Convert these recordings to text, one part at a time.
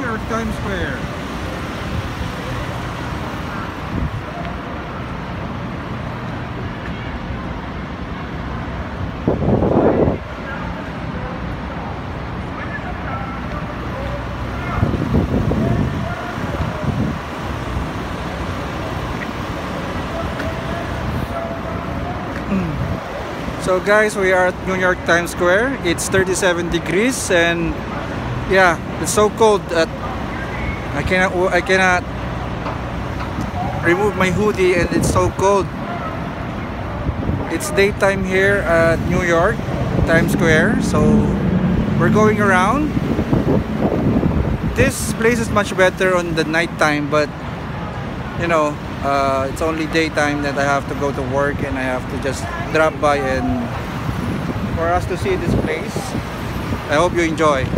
York Times Square. So guys, we are at New York Times Square. It's 37 degrees and yeah, it's so cold that I cannot I cannot remove my hoodie and it's so cold. It's daytime here at New York Times Square. So we're going around. This place is much better on the nighttime, but you know, uh, it's only daytime that I have to go to work and I have to just drop by and for us to see this place I hope you enjoy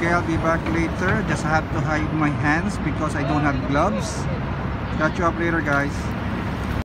Okay, I'll be back later. Just have to hide my hands because I don't have gloves. Catch you up later, guys.